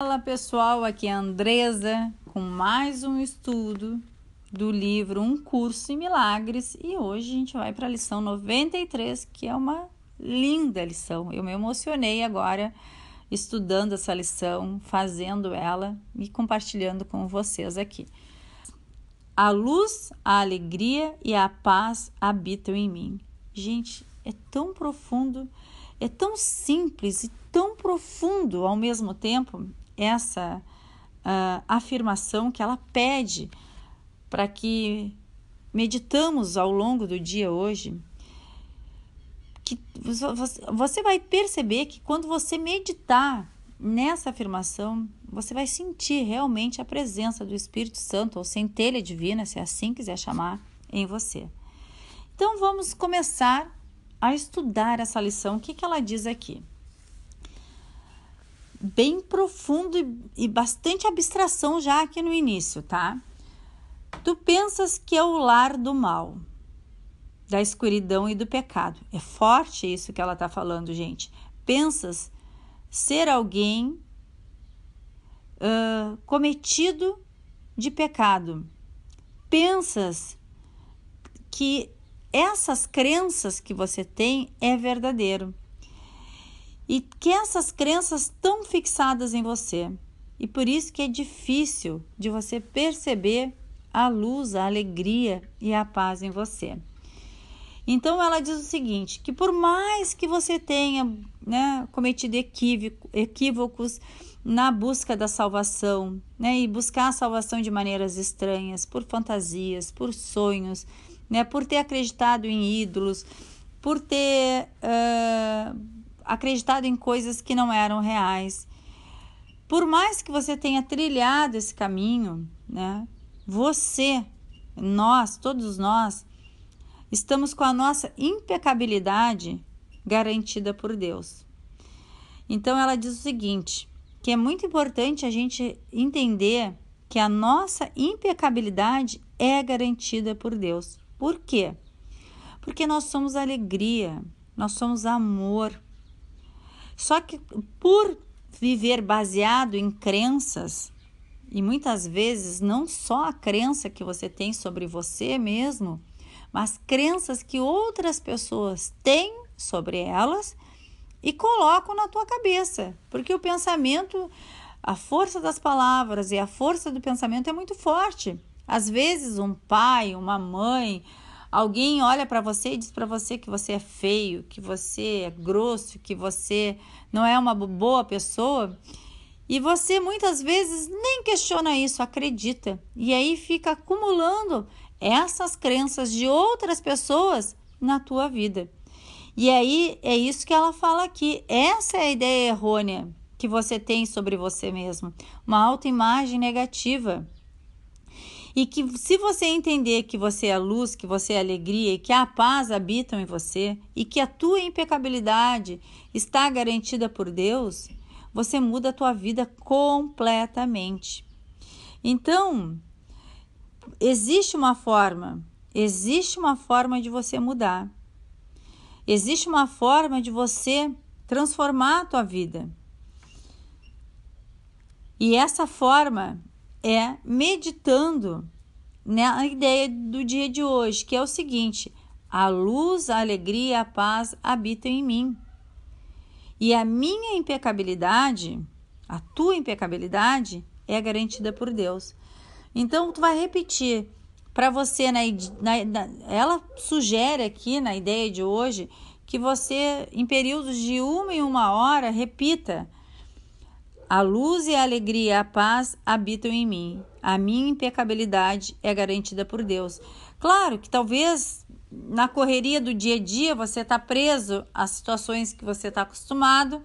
Fala pessoal, aqui é a Andresa com mais um estudo do livro Um Curso em Milagres e hoje a gente vai para a lição 93, que é uma linda lição. Eu me emocionei agora estudando essa lição, fazendo ela e compartilhando com vocês aqui. A luz, a alegria e a paz habitam em mim. Gente, é tão profundo, é tão simples e tão profundo ao mesmo tempo essa uh, afirmação que ela pede para que meditamos ao longo do dia hoje, que você vai perceber que quando você meditar nessa afirmação, você vai sentir realmente a presença do Espírito Santo ou centelha divina, se assim quiser chamar, em você. Então vamos começar a estudar essa lição. O que, que ela diz aqui? Bem profundo e, bastante abstração já aqui no início, tá? Tu pensas que é o lar do mal, da escuridão e do pecado. É forte isso que ela está falando, gente. Pensas ser alguém uh, cometido de pecado. Pensas que essas crenças que você tem é verdadeiro e que essas crenças estão fixadas em você. E por isso que é difícil de você perceber a luz, a alegria e a paz em você. Então ela diz o seguinte: que por mais que você tenha né, cometido equívoco, equívocos na busca da salvação, né, e buscar a salvação de maneiras estranhas, por fantasias, por sonhos, né, por ter acreditado em ídolos, por ter uh, acreditado em coisas que não eram reais. Por mais que você tenha trilhado esse caminho, né? Você, nós, todos nós, estamos com a nossa impecabilidade garantida por Deus. Então ela diz o seguinte, que é muito importante a gente entender que a nossa impecabilidade é garantida por Deus. Por quê? Porque nós somos alegria, nós somos amor, só que por viver baseado em crenças, e muitas vezes não só a crença que você tem sobre você mesmo, mas crenças que outras pessoas têm sobre elas e colocam na tua cabeça, porque o pensamento, a força das palavras e a força do pensamento é muito forte. Às vezes um pai, uma mãe, Alguém olha para você e diz para você que você é feio, que você é grosso, que você não é uma boa pessoa. E você muitas vezes nem questiona isso, acredita. E aí fica acumulando essas crenças de outras pessoas na tua vida. E aí é isso que ela fala aqui. Essa é a ideia errônea que você tem sobre você mesmo, uma autoimagem negativa. E que se você entender que você é luz, que você é alegria e que a paz habitam em você e que a tua impecabilidade está garantida por Deus, você muda a tua vida completamente. Então, existe uma forma, existe uma forma de você mudar. Existe uma forma de você transformar a tua vida. E essa forma é meditando na ideia do dia de hoje, que é o seguinte: a luz, a alegria, a paz habitam em mim. E a minha impecabilidade, a tua impecabilidade, é garantida por Deus. Então, tu vai repetir para você, na, na, na, ela sugere aqui na ideia de hoje que você, em períodos de uma em uma hora, repita a luz e a alegria a paz habitam em mim. A minha impecabilidade é garantida por Deus. Claro que talvez na correria do dia a dia você está preso às situações que você está acostumado.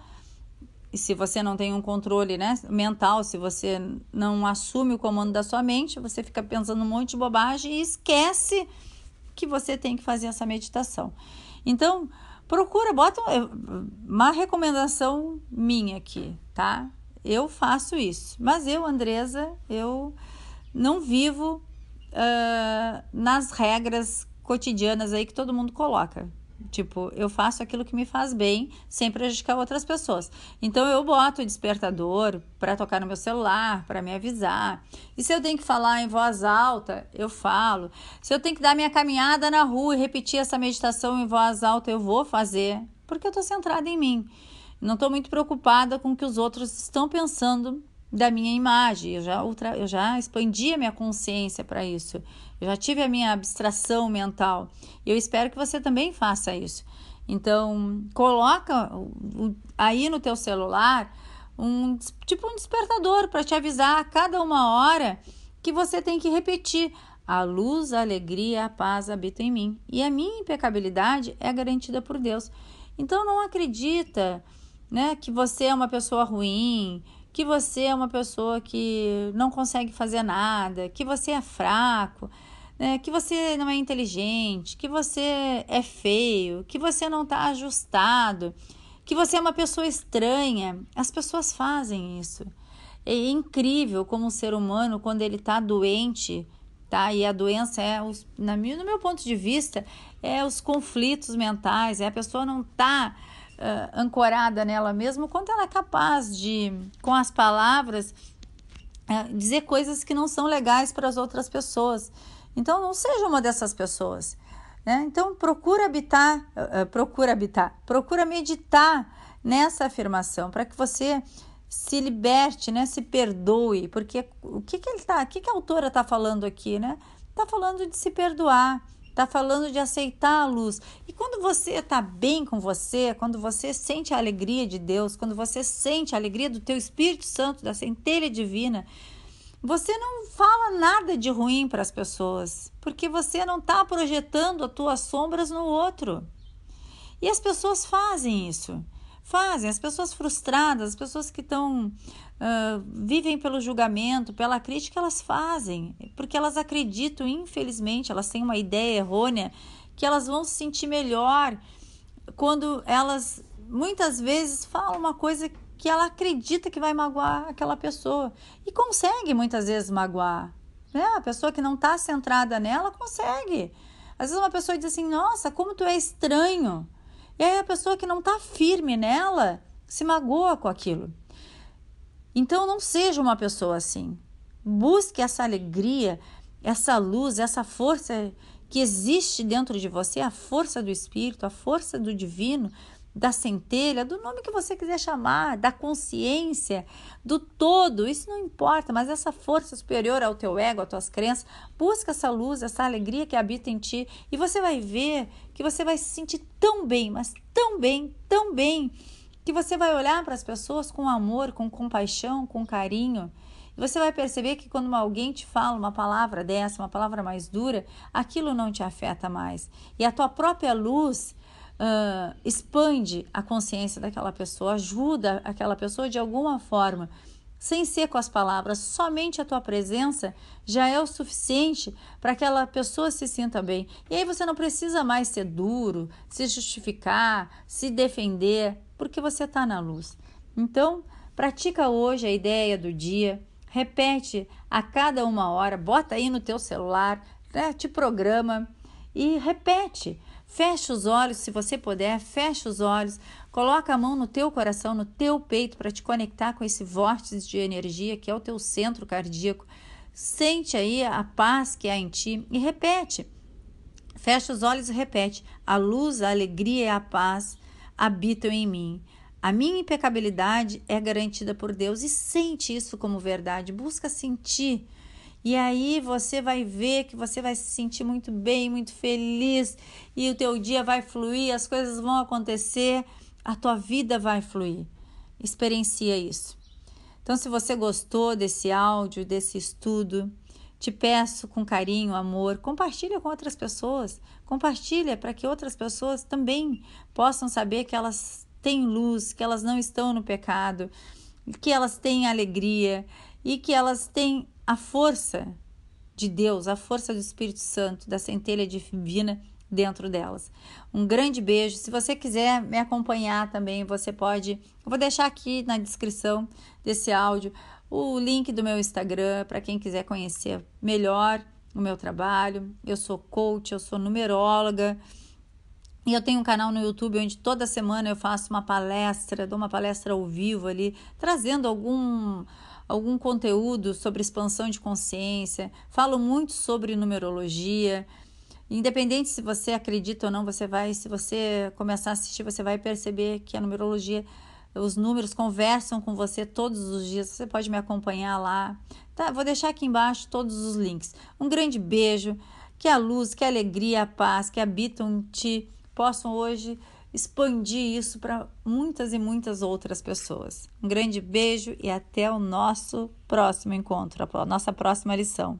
E se você não tem um controle né, mental, se você não assume o comando da sua mente, você fica pensando um monte de bobagem e esquece que você tem que fazer essa meditação. Então, procura, bota uma recomendação minha aqui, tá? Eu faço isso. Mas eu, Andresa, eu não vivo uh, nas regras cotidianas aí que todo mundo coloca. Tipo, eu faço aquilo que me faz bem sem prejudicar outras pessoas. Então eu boto o despertador para tocar no meu celular, para me avisar. E se eu tenho que falar em voz alta, eu falo. Se eu tenho que dar minha caminhada na rua e repetir essa meditação em voz alta, eu vou fazer, porque eu estou centrada em mim. Não estou muito preocupada com o que os outros estão pensando da minha imagem. Eu já, ultra, eu já expandi a minha consciência para isso. Eu já tive a minha abstração mental. E eu espero que você também faça isso. Então, coloca aí no teu celular um tipo um despertador para te avisar a cada uma hora que você tem que repetir a luz, a alegria, a paz habitam em mim. E a minha impecabilidade é garantida por Deus. Então não acredita, né, que você é uma pessoa ruim, que você é uma pessoa que não consegue fazer nada, que você é fraco, né? que você não é inteligente, que você é feio, que você não está ajustado, que você é uma pessoa estranha. As pessoas fazem isso. É incrível como um ser humano, quando ele está doente, tá? E a doença é, os, na no meu ponto de vista, é os conflitos mentais, é a pessoa não está uh, ancorada nela mesma, quanto ela é capaz de, com as palavras, uh, dizer coisas que não são legais para as outras pessoas. Então, não seja uma dessas pessoas. Né? Então, procura habitar, uh, procura habitar, procura meditar nessa afirmação para que você se liberte, né? Se perdoe, porque o que que ele tá, o que que a autora está falando aqui, né? Está falando de se perdoar, Está falando de aceitar a luz. E quando você está bem com você, quando você sente a alegria de Deus, quando você sente a alegria do teu Espírito Santo, da centelha divina, você não fala nada de ruim para as pessoas, porque você não está projetando as tuas sombras no outro. E as pessoas fazem isso fazem. As pessoas frustradas, as pessoas que estão uh, vivem pelo julgamento, pela crítica, elas fazem, porque elas acreditam, infelizmente, elas têm uma ideia errônea que elas vão se sentir melhor quando elas muitas vezes falam uma coisa que ela acredita que vai magoar aquela pessoa e consegue muitas vezes magoar. Né? A pessoa que não está centrada nela consegue. Às vezes uma pessoa diz assim: Nossa, como tu é estranho. E aí a pessoa que não está firme nela se magoa com aquilo. Então não seja uma pessoa assim. Busque essa alegria, essa luz, essa força que existe dentro de você, a força do Espírito, a força do Divino, da centelha, do nome que você quiser chamar, da consciência, do todo, isso não importa, mas essa força superior ao teu ego, às tuas crenças, busca essa luz, essa alegria que habita em ti e você vai ver que você vai se sentir tão bem, mas tão bem, tão bem, que você vai olhar para as pessoas com amor, com compaixão, com carinho. E você vai perceber que quando alguém te fala uma palavra dessa, uma palavra mais dura, aquilo não te afeta mais. E a tua própria luz uh, expande a consciência daquela pessoa, ajuda aquela pessoa de alguma forma, sem ser com as palavras, somente a tua presença já é o suficiente para que aquela pessoa se sinta bem. E aí você não precisa mais ser duro, se justificar, se defender, porque você está na luz. Então, pratica hoje a ideia do dia, repete a cada uma hora, bota aí no teu celular, né, te programa e repete. Feche os olhos, se você puder, feche os olhos, coloca a mão no teu coração, no teu peito para te conectar com esse vórtice de energia que é o teu centro cardíaco. Sente aí a paz que há em ti e repete. Fecha os olhos e repete: a luz, a alegria e a paz habitam em mim. A minha impecabilidade é garantida por Deus e sente isso como verdade. Busca sentir e aí você vai ver que você vai se sentir muito bem, muito feliz e o teu dia vai fluir, as coisas vão acontecer, a tua vida vai fluir. Experiencia isso. Então, se você gostou desse áudio, desse estudo, te peço com carinho, amor, compartilha com outras pessoas. Compartilha para que outras pessoas também possam saber que elas têm luz, que elas não estão no pecado, que elas têm alegria e que elas têm a força de Deus, a força do Espírito Santo, da centelha divina dentro delas. Um grande beijo. Se você quiser me acompanhar também, você pode. Eu vou deixar aqui na descrição desse áudio o link do meu Instagram para quem quiser conhecer melhor o meu trabalho. Eu sou coach, eu sou numeróloga, E eu tenho um canal no YouTube onde toda semana eu faço uma palestra, dou uma palestra ao vivo ali, trazendo algum algum conteúdo sobre expansão de consciência, falo muito sobre numerologia. Independente se você acredita ou não, você vai, se você começar a assistir, você vai perceber que a numerologia, os números conversam com você todos os dias. Você pode me acompanhar lá. Tá? Vou deixar aqui embaixo todos os links. Um grande beijo. Que a luz, que a alegria, a paz que habitam em ti possam hoje expandir isso para muitas e muitas outras pessoas. Um grande beijo e até o nosso próximo encontro, a nossa próxima lição.